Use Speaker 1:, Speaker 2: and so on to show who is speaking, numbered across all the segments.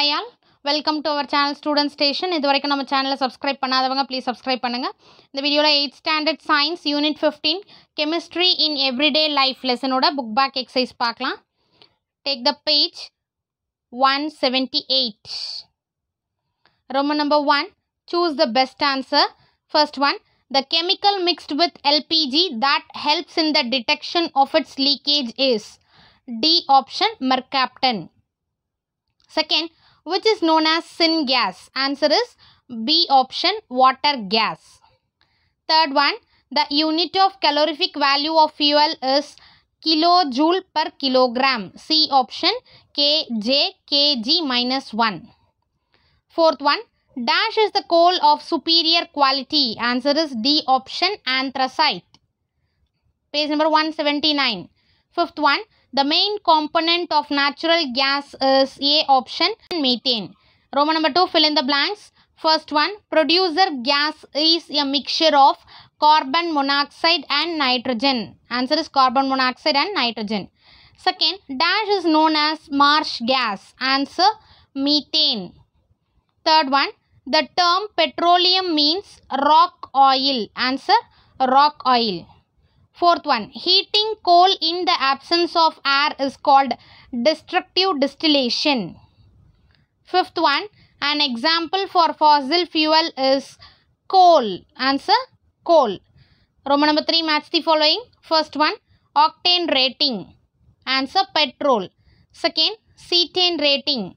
Speaker 1: Hi all welcome to our channel student station இது வரைக்கும் நம்ம சேனலை சப்ஸ்கிரைப் பண்ணாதவங்க ப்ளீஸ் சப்ஸ்கிரைப் பண்ணுங்கள் இந்த வீடியோவில் eight standard science unit fifteen chemistry in everyday life லெசனோட book back exercise பார்க்கலாம். Take the page one seventy eight Roman number 1 choose the best answer. First one the chemical mixed with lpg that helps in the detection of its leakage is d option mercaptan. Second which is known as syngas answer is b option water gas third one the unit of calorific value of fuel is kilojoule per kilogram c option kj kg minus 1 Fourth one, dash is the coal of superior quality. Answer is D option anthracite. Page number 179. Fifth one, the main component of natural gas is A option methane. Roman number 2, fill in the blanks. First one, producer gas is a mixture of carbon monoxide and nitrogen. Answer is carbon monoxide and nitrogen. Second, dash is known as marsh gas. Answer methane. Third one, the term petroleum means rock oil. Answer rock oil. Fourth one, heating coal in the absence of air is called destructive distillation. Fifth one, an example for fossil fuel is coal. Answer coal. Roman number 3 match the following. First one, octane rating. Answer petrol. Second, cetane rating.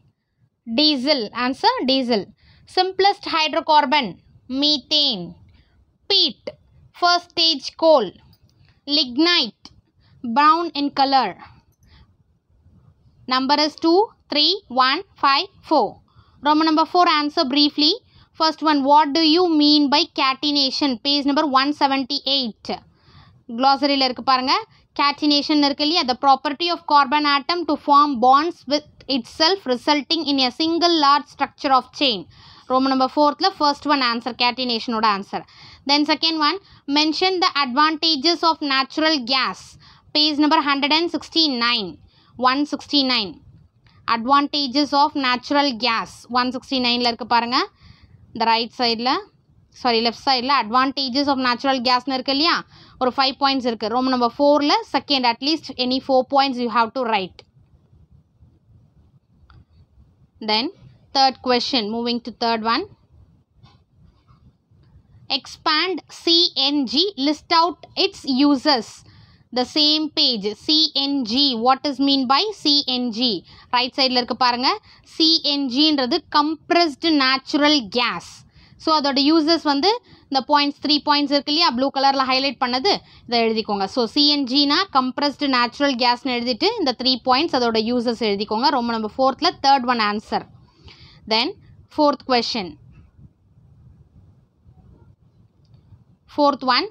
Speaker 1: Diesel. Answer diesel. Simplest hydrocarbon. Methane. Peat. First stage coal. Lignite. Brown in color. Number is 2, 3, 1, 5, 4. Roman number 4 answer briefly. First one, what do you mean by catenation? Page number 178. glossary இருக்கு பாருங்க catenation இருக்கு இல்லையா the property of carbon atom to form bonds with itself resulting in a single large structure of chain roman number 4th first one answer catenation ஓட answer Then second one, mention the advantages of natural gas. Page number 169. 169. Advantages of natural gas. 169 The right side, sorry left side. advantages of natural gas இருக்கு இல்லையா? Or 5 points இருக்கு. Room number 4ல second at least any 4 points you have to write. Then third question moving to third one. Expand CNG list out its uses the same page CNG what is mean by CNG right sideல இருக்கு பாருங்க. CNGன்றது compressed natural gas. So அதோட uses வந்து இந்த points three points இருக்கு இல்லையா? Blue கலரில் ஹைலைட் பண்ணது இதை எழுதிக்கோங்க. ஸோ சிஎன்ஜினா கம்ப்ரஸ்டு நேச்சுரல் கேஸ்னு எழுதிட்டு இந்த த்ரீ பாயிண்ட்ஸ் அதோட யூசஸ் எழுதிக்கோங்க. ரொம்ப நம்ம ஃபோர்த்தில் third one answer then fourth question fourth one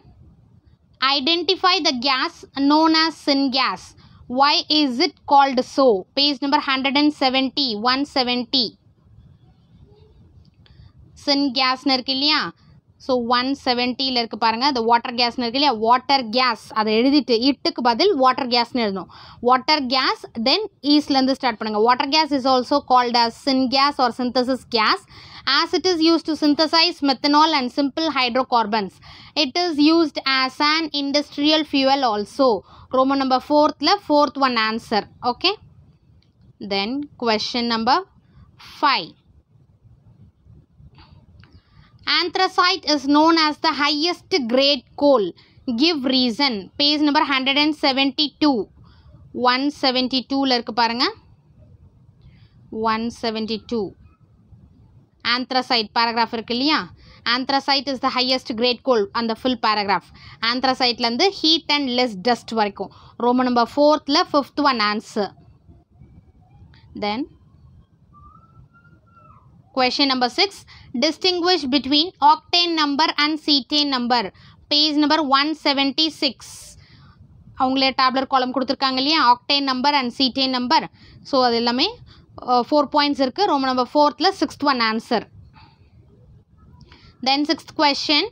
Speaker 1: identify the gas known as syngas why is it called so page number 170 170 சின் கேஸ்னு இருக்கு இல்லையா so one செவன்ட்டியில் இருக்குது பாருங்கள் அந்த வாட்டர் கேஸ்னு இருக்கு இல்லையா? வாட்டர் கேஸ் அதை எழுதிட்டு இட்டுக்கு பதில் வாட்டர் கேஸ்னு எழுதணும். வாட்டர் கேஸ் தென் ஈஸ்ட்லேருந்து ஸ்டார்ட் பண்ணுங்கள் water gas is also called as syn gas or synthesis gas as it is use to synthesize methanol and simple hydrocarbons it is used as an industrial fuel also Roman number ஃபோர்த்தில் fourth one answer okay then question number five Anthracite is known as the highest grade coal. Give reason. Page number 172. 172ல இருக்கு பாருங்க 172. Anthracite paragraph இருக்கு இல்லையா anthracite is the highest grade coal அந்த full paragraph anthraciteலேருந்து heat and less dust வரைக்கும் Roman number ஃபோர்த்தில் fifth one answer then Question number 6. Distinguish between octane number and cetane number. Page number 176. அவங்களே டேப்லர் column கொடுத்துருக்காங்க இல்லையா? Octane number and cetane number so அது எல்லாமே four points இருக்குது Roman number ஃபோர்த்தில் sixth one answer then sixth question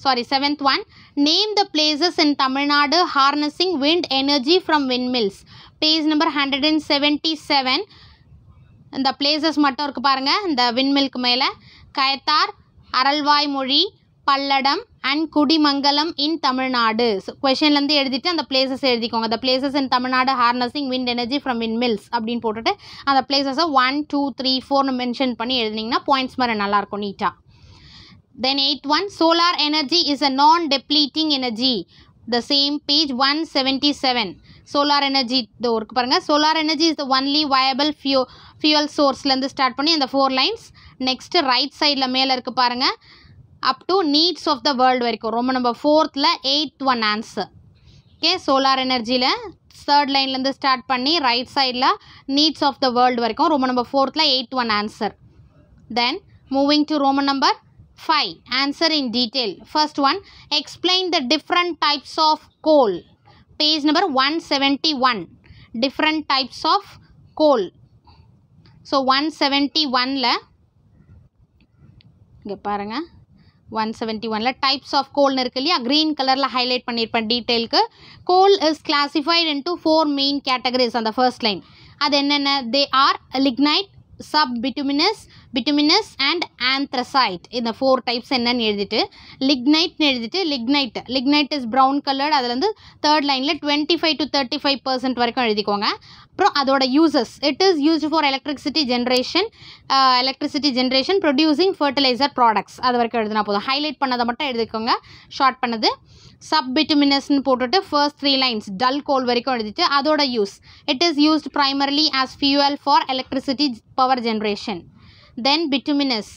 Speaker 1: sorry seventh one name the places in Tamil Nadu harnessing wind energy from windmills page number hundred and seventy seven இந்த places மட்டும் இருக்குது பாருங்கள் இந்த விண்மில்க்கு மேலே Kayathar Aralvaimozhi Palladam and Kudimangalam in Tamil Nadu. So கொஷன்லேருந்து எழுதிட்டு அந்த places எழுதிக்கோங்க. அந்த places in Tamil Nadu harnessing wind energy from windmills அப்படின்னு போட்டுட்டு அந்த பிளேசஸை ஒன் டூ த்ரீ ஃபோர்னு மென்ஷன் பண்ணி எழுதினீங்கன்னா பாயிண்ட்ஸ் மாதிரி நல்லாயிருக்கும் நீட்டாக then eight one solar energy is a non depleting energy the same page one seventy seven solar energy இதோ இருக்கு பாருங்கள் solar energy is the only viable few fuel சோர்ஸ்லேருந்து start பண்ணி அந்த ஃபோர் லைன்ஸ் நெக்ஸ்ட்டு ரைட் சைடில் மேலே இருக்குது பாருங்கள் up to needs of the world வரைக்கும். ரொம்ப number ஃபோர்த்தில் eighth one answer okay solar எனர்ஜியில் third லைன்லேருந்து ஸ்டார்ட் பண்ணி ரைட் சைடில் நீட்ஸ் ஆஃப் த வேர்ல்டு வரைக்கும். ரொம்ப number ஃபோர்த்தில் eight one answer then moving to Roman number five answer in detail first one explain the different types of coal page number one seventy one different types of coal so one seventy ஒனில் இங்கே பாருங்கள் one seventy ஒனில் types of கோல்னு இருக்கு இல்லையா? Green கலரில் highlight பண்ணியிருப்பேன் டீட்டெயிலுக்கு coal is classified into four main categories அந்த ஃபர்ஸ்ட் லைன் அது என்னென்ன? They are lignite sub bituminous bituminous and anthracite இந்த ஃபோர் டைப்ஸ் என்னன்னு எழுதிட்டு லிக்னைட்னு எழுதிட்டு lignite lignite is brown coloured அதில் வந்து தேர்ட் லைனில் twenty five to thirty five percent வரைக்கும் எழுதிக்கோங்க. அப்புறம் அதோட uses it is used for electricity generation electricity generation producing fertiliser products அது வரைக்கும் எழுதினா போதும். ஹைலைட் பண்ணதை மட்டும் எழுதிக்கோங்க. ஷார்ட் பண்ணது. சப் பிட்டுமினஸ்னு போட்டுட்டு first three lines dull coal வரைக்கும் எழுதிட்டு அதோட use it is used primarily as fuel for electricity power generation then bituminous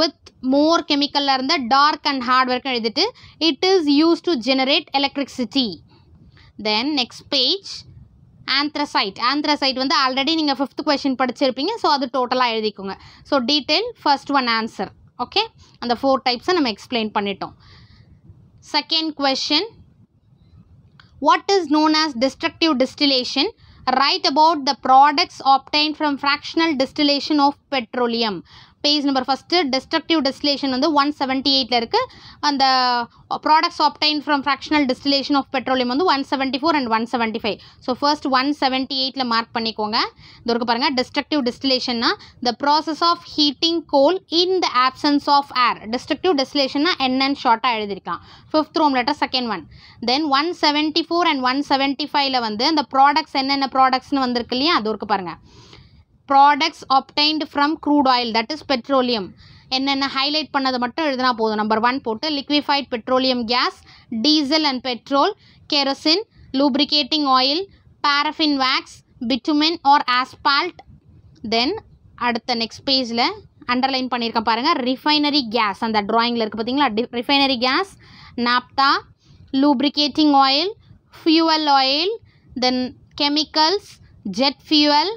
Speaker 1: with more கெமிக்கலில் இருந்த டார்க் அண்ட் ஹார்ட் வரைக்கும் எழுதிட்டு it is use to generate electricity then next page anthracite anthracite வந்து already நீங்கள் fifth question படிச்சிருப்பீங்க so அது டோட்டலாக எழுதிக்கோங்க. So detail first one answer okay அந்த ஃபோர் டைப்ஸை நம்ம எக்ஸ்பிளைன் பண்ணிட்டோம். Second question what is known as destructive distillation write about the products obtained from fractional distillation of petroleum page number first destructive distillation வந்து one seventy எயிட்டில் இருக்குது அந்த products obtain from fractional distillation of petroleum வந்து one seventy four and one seventy five so first one seventy எயிட்டில் mark பண்ணிக்கோங்க. இது இருக்கு பாருங்கள் destructive distillationna the process of heating coal in the absence of air destructive டெஸ்டிலேஷன்னா என்னன்னு ஷார்ட்டாக எழுதியிருக்கலாம் fifth Roman letter second one then one seventy four and one seventy ஃபைவ்ல வந்து அந்த ப்ராடக்ட்ஸ் என்னென்ன ப்ராடக்ட்ஸ்னு வந்திருக்கு இல்லையா? அது இருக்கு பாருங்கள் products obtained from crude oil that is petroleum என்னென்ன ஹைலைட் பண்ணதை மட்டும் எழுதினா போதும். நம்பர் ஒன் போட்டு liquefied petroleum gas diesel and petrol kerosene lubricating oil paraffin wax bitumen or asphalt then அடுத்த நெக்ஸ்ட் பேஜில் அண்டர்லைன் பண்ணியிருக்கேன் பாருங்கள் ரிஃபைனரி கேஸ் அந்த ட்ராயிங்கில் இருக்குது பார்த்தீங்களா? Refinery gas naphtha lubricating oil fuel oil then chemicals jet fuel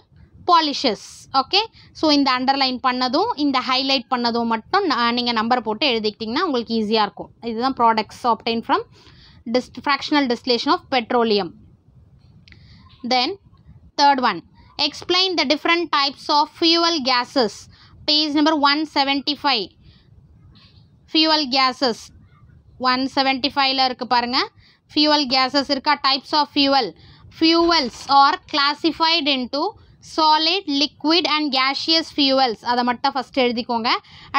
Speaker 1: polishes okay so இந்த underline பண்ணதும் இந்த ஹைலைட் பண்ணதும் மட்டும் நீங்கள் நம்பர் போட்டு எழுதிக்கிட்டிங்கன்னா உங்களுக்கு ஈஸியாக இருக்கும் இதுதான் products obtain from dis fractional distillation of petroleum then third one explain the different types of fuel gases page number one seventy five fuel gases one seventy ஃபைவ்ல இருக்குது பாருங்கள் ஃபியூவல் கேஸஸ் இருக்கா types of fuel fuels are classified into solid liquid and gaseous fuels அதை மட்டும் first எழுதிக்கோங்க.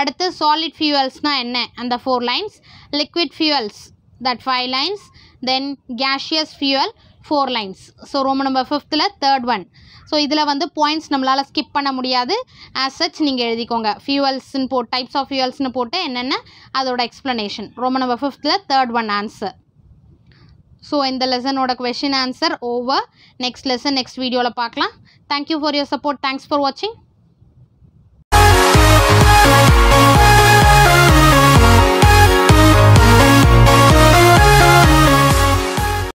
Speaker 1: அடுத்து solid ஃபியூவல்ஸ்னால் என்ன? அந்த four lines liquid fuels that five lines then gaseous fuel four lines so Roman number ஃபிஃப்த்தில் third one so இதில் வந்து points நம்மளால் ஸ்கிப் பண்ண முடியாது. ஆஸ் சச் நீங்கள் எழுதிக்கோங்க. ஃபியூவல்ஸ்னு போ டைப்ஸ் ஆஃப் ஃபியூவல்ஸ்னு போட்டு என்னென்ன? அதோட எக்ஸ்ப்ளனேஷன் ரோம நம்பர் ஃபிஃப்த்தில் தேர்ட் ஒன் ஆன்சர் ஸோ இந்த லெசனோட question answer over next lesson next வீடியோவில் பார்க்கலாம். Thank you for your support thanks for வாட்சிங்